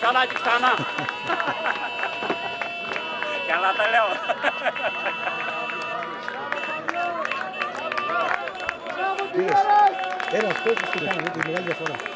Ξανά και ξανά. Καλά τα λέω. Ένα αυτό που σου κάνει τη μεγάλη διαφορά.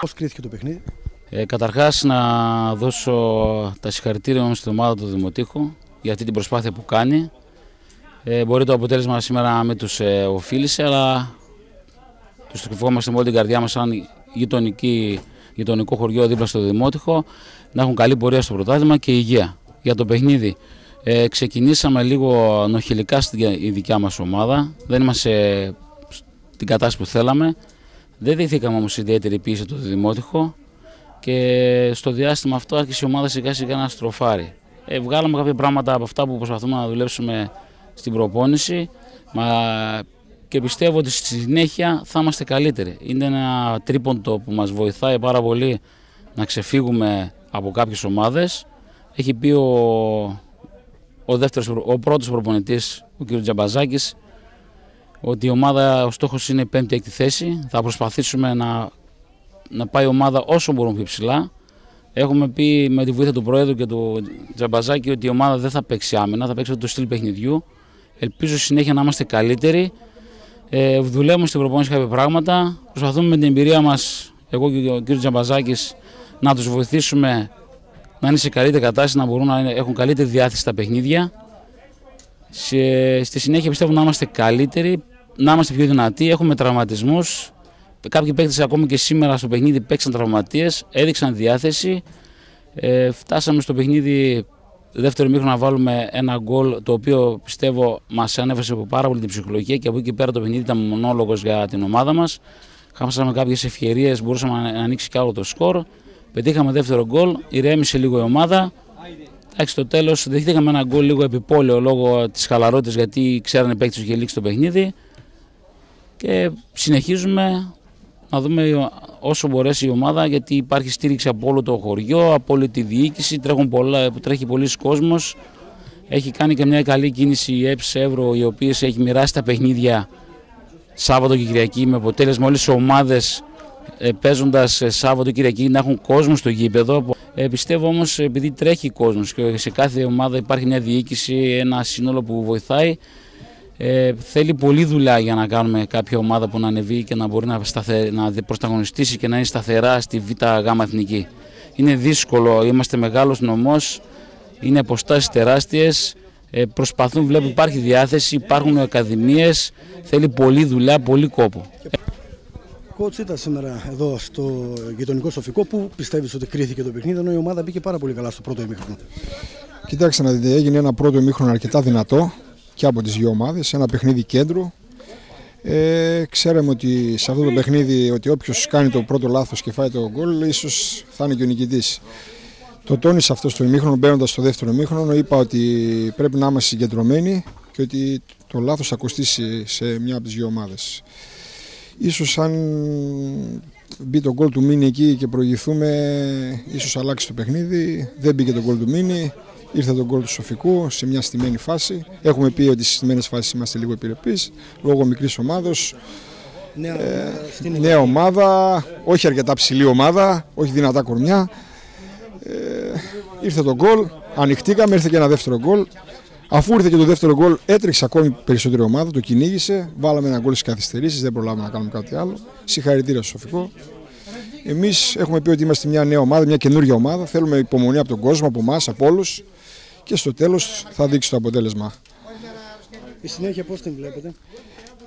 Πώς κρίθηκε το παιχνίδι; Ε, καταρχάς να δώσω τα συγχαρητήρια μου στην ομάδα του Δημοτήχου για αυτή την προσπάθεια που κάνει. Ε, μπορεί το αποτέλεσμα σήμερα να μην τους ε, οφείλησε, αλλά τους ευχόμαστε με όλη την καρδιά μας σαν γειτονική, γειτονικό χωριό δίπλα στο Δημότυχο να έχουν καλή πορεία στο πρωτάθλημα και υγεία. Για το παιχνίδι ε, ξεκινήσαμε λίγο νοχηλικά στη δικιά μας ομάδα, δεν είμαστε στην κατάσταση που θέλαμε. Δεν δείχθηκαμε όμως ιδιαίτερη πίεση το Δημότυχο και στο διάστημα αυτό άρχισε η ομάδα σιγά σιγά να στροφάρει. Ε, βγάλαμε κάποια πράγματα από αυτά που προσπαθούμε να δουλέψουμε στην προπόνηση μα και πιστεύω ότι στη συνέχεια θα είμαστε καλύτεροι. Είναι ένα τρίποντο που μας βοηθάει πάρα πολύ να ξεφύγουμε από κάποιες ομάδες. Έχει πει ο, ο, δεύτερος, ο πρώτος προπονητής, ο κ. Τζαμπαζάκης, ότι η ομάδα, ο στόχος είναι η πέμπτη-έκτη θέση. Θα προσπαθήσουμε να, να πάει η ομάδα όσο μπορούμε πιο ψηλά. Έχουμε πει με τη βοήθεια του Πρόεδρου και του Τζαμπαζάκη ότι η ομάδα δεν θα παίξει άμυνα, θα παίξει το στυλ παιχνιδιού. Ελπίζω συνέχεια να είμαστε καλύτεροι. Ε, δουλεύουμε στην προπόνηση κάποια πράγματα. Προσπαθούμε με την εμπειρία μας, εγώ και ο κ. Τζαμπαζάκης, να τους βοηθήσουμε να είναι σε καλύτερη κατάσταση, να μπορούν να έχουν καλύτερη διάθεση στα παιχνίδια. Σε, στη συνέχεια πιστεύω να είμαστε καλύτεροι, να είμαστε πιο δυνατοί. Έχουμε τραυματισμούς. Κάποιοι παίκτες ακόμη και σήμερα στο παιχνίδι παίξαν τραυματίες, έδειξαν διάθεση. Ε, φτάσαμε στο παιχνίδι δεύτερο μήχρονο να βάλουμε ένα γκολ το οποίο πιστεύω μας ανέβασε από πάρα πολύ την ψυχολογία και από εκεί πέρα το παιχνίδι ήταν μονόλογος για την ομάδα μας. Χάσαμε κάποιες ευκαιρίες, μπορούσαμε να ανοίξει κι άλλο το σκορ. Πετύχαμε δεύτερο γκολ, ηρέμησε λίγο η ομάδα. Εντάξει, στο τέλος δεχτήκαμε ένα γκολ λίγο επιπόλαιο λόγω της χαλαρότητας γιατί ξέρανε οι παίκτες είχε λήξει το παιχνίδι. Και συνεχίζουμε να δούμε όσο μπορέσει η ομάδα γιατί υπάρχει στήριξη από όλο το χωριό, από όλη τη διοίκηση, τρέχουν πολλά, τρέχει πολλοί κόσμος. Έχει κάνει και μια καλή κίνηση η ΕΠΣ Εύρω η οποία έχει μοιράσει τα παιχνίδια Σάββατο και Κυριακή με αποτέλεσμα όλες οι ομάδες ε, παίζοντας Σάββατο και Κυριακή να έχουν κόσμο στο γήπεδο. Ε, πιστεύω όμως επειδή τρέχει κόσμος και σε κάθε ομάδα υπάρχει μια διοίκηση, ένα σύνολο που βοηθάει ε, θέλει πολλή δουλειά για να κάνουμε κάποια ομάδα που να ανεβεί και να μπορεί να, σταθε, να πρωταγωνιστήσει και να είναι σταθερά στη Β' Γ' Εθνική. Είναι δύσκολο, είμαστε μεγάλος νομός, είναι αποστάσεις τεράστιες, ε, προσπαθούν, βλέπω υπάρχει διάθεση, υπάρχουν ακαδημίες, θέλει πολλή δουλειά, πολύ κόπο. Κότς ήταν σήμερα εδώ στο γειτονικό σοφικό. Πού πιστεύεις ότι κρίθηκε το παιχνίδι, ενώ η ομάδα μπήκε πάρα πολύ καλά στο πρώτο ημίχρονο. Κοιτάξτε να δείτε, έγινε ένα πρώτο ημίχρονο αρκετά δυνατό και από τις δύο ομάδες, ένα παιχνίδι κέντρου. Ε, ξέραμε ότι σε αυτό το παιχνίδι ότι όποιος κάνει το πρώτο λάθος και φάει το γκολ ίσως θα είναι και ο νικητής. Το τόνισα αυτό στο ημίχρονο μπαίνοντας στο δεύτερο ημίχρονο. Είπα ότι πρέπει να είμαστε συγκεντρωμένοι και ότι το λάθος θα κοστίσει σε μια από τις δύο ομάδες. Ίσως αν μπει το γκολ του Μίνι εκεί και προηγηθούμε, ίσως αλλάξει το παιχνίδι. Δεν μπήκε το γκολ του Μίνι. Ήρθε το γκολ του Σοφικού σε μια στημένη φάση. Έχουμε πει ότι στις στημένες φάσεις είμαστε λίγο επιρρεπείς λόγω μικρής ομάδος. Νέα, ε, νέα ομάδα, όχι αρκετά ψηλή ομάδα, όχι δυνατά κορμιά. Ε, ήρθε το γκολ, ανοιχτήκαμε, ήρθε και ένα δεύτερο γκολ. Αφού ήρθε και το δεύτερο γκολ, έτρεξε ακόμη περισσότερη ομάδα, το κυνήγησε. Βάλαμε ένα γκολ στις καθυστερήσεις, δεν προλάβαμε να κάνουμε κάτι άλλο. Συγχαρητήρια στο Σοφικό. Εμείς έχουμε πει ότι είμαστε μια νέα ομάδα, μια καινούργια ομάδα. Θέλουμε υπομονή από τον κόσμο, από εμάς, από όλους και στο τέλος θα δείξει το αποτέλεσμα. Η συνέχεια πώς την βλέπετε,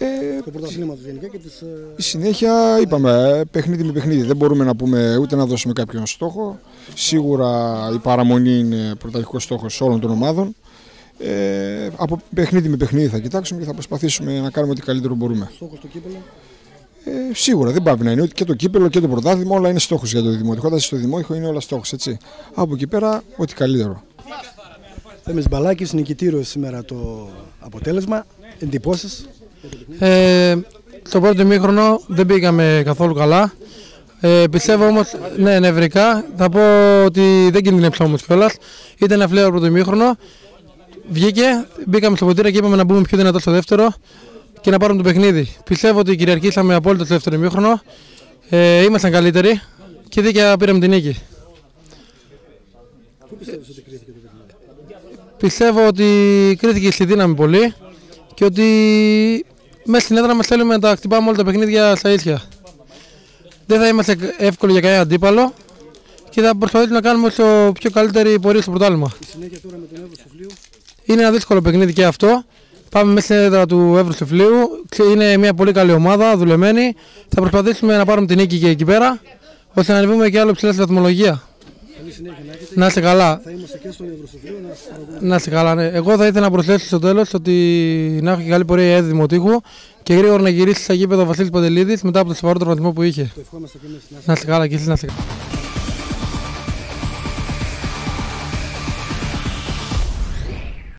Ε, το πρωταθλήματος γενικά και τις... ε, η συνέχεια είπαμε ε, παιχνίδι με παιχνίδι. Δεν μπορούμε να πούμε ούτε να δώσουμε κάποιον στόχο. Σίγουρα η παραμονή είναι πρωταρχικός στόχος όλων των ομάδων. Ε, από παιχνίδι με παιχνίδι θα κοιτάξουμε και θα προσπαθήσουμε να κάνουμε ό,τι καλύτερο μπορούμε. στόχος στο κύπελο; Ε, σίγουρα δεν πάει να είναι ούτε και το κύπελο και το πρωτάθλημα, όλα είναι στόχος για το δημοτικό. Όταν είσαι στο δημότυχο είναι όλα στόχος, έτσι. Από εκεί πέρα, ό,τι καλύτερο. Θέμης Μπαλάκης, νικητήριος σήμερα το αποτέλεσμα. Εντυπώσεις; Ε, στο πρώτο ημίχρονο δεν πήγαμε καθόλου καλά. Ε, πιστεύω όμως, ναι, νευρικά, θα πω ότι δεν κινδυνεύσα όμως κιόλας. Ήταν ένα φλέγο πρώτο ημίχρονο. Βγήκε, μπήκαμε στο ποτήρι και είπαμε να μπούμε πιο δυνατό στο δεύτερο και να πάρουμε το παιχνίδι. Πιστεύω ότι κυριαρχήσαμε απόλυτα στο δεύτερο ημίχρονο. Ε, ήμασταν καλύτεροι και δίκαια πήραμε την νίκη. Πού πιστεύεις ότι κρίθηκε το παιχνίδι; Πιστεύω ότι κρίθηκε στη δύναμη πολύ και ότι μέσα στην έδρα μας θέλουμε να τα χτυπάμε όλα τα παιχνίδια στα ίσια. Δεν θα είμαστε εύκολοι για κανένα αντίπαλο και θα προσπαθήσουμε να κάνουμε όσο πιο καλύτερη πορεία στο πρωτάθλημα. Η συνέχεια τώρα με τον Εύρο Σουφλίου. Είναι ένα δύσκολο παιχνίδι και αυτό. Πάμε μέσα στην έδρα του Εύρου Στεφλίου. Είναι μια πολύ καλή ομάδα, δουλεμένη. Θα προσπαθήσουμε να πάρουμε την νίκη και εκεί πέρα, ώστε να ανεβούμε και άλλο ψηλά στη βαθμολογία. Καλή συνέχεια να έχετε. Να είστε καλά. Θα είμαστε και στον Εύρο Σουφλίου να σας παρακολουθούμε. Να είστε καλά, ναι. Εγώ θα ήθελα να προσθέσω στο τέλος ότι να έχω και καλή πορεία η ΕΔ Δημοτήχου και γρήγορα να γυρίσει στα γήπεδο ο Βασίλης Παντελίδης μετά από το σοβαρό τραυματισμό που είχε. Το ευχόμαστε και εμείς. Να είστε Να είστε καλά και εσεί να είστε καλά.